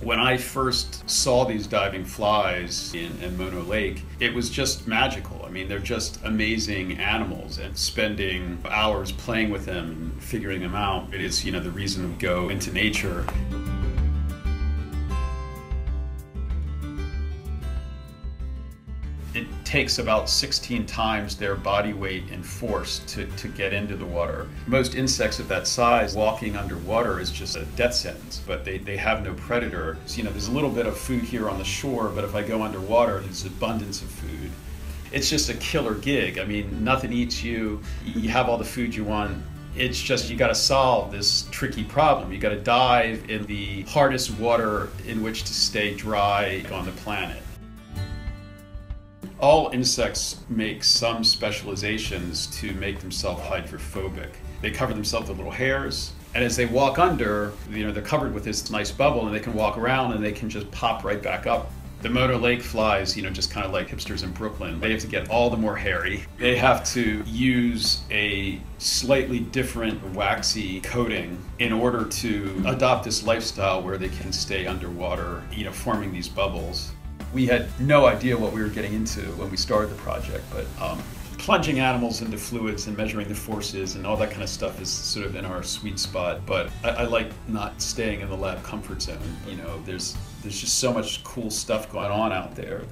When I first saw these diving flies in, in Mono Lake, it was just magical. I mean, they're just amazing animals, and spending hours playing with them and figuring them out it is, you know, the reason we go into nature. Takes about 16 times their body weight and force to, to get into the water. Most insects of that size walking underwater is just a death sentence, but they, they have no predator. So, you know, there's a little bit of food here on the shore, but if I go underwater, there's abundance of food. It's just a killer gig. I mean, nothing eats you. You have all the food you want. It's just you got to solve this tricky problem. You got to dive in the hardest water in which to stay dry on the planet all insects make some specializations to make themselves hydrophobic. They cover themselves with little hairs, and as they walk under, you know, they're covered with this nice bubble, and they can walk around and they can just pop right back up. The Mono Lake flies, you know, just kind of like hipsters in Brooklyn. They have to get all the more hairy. They have to use a slightly different waxy coating in order to adopt this lifestyle where they can stay underwater, you know, forming these bubbles we had no idea what we were getting into when we started the project, but um, plunging animals into fluids and measuring the forces and all that kind of stuff is sort of in our sweet spot. But I, I, like not staying in the lab comfort zone. You know, there's there's just so much cool stuff going on out there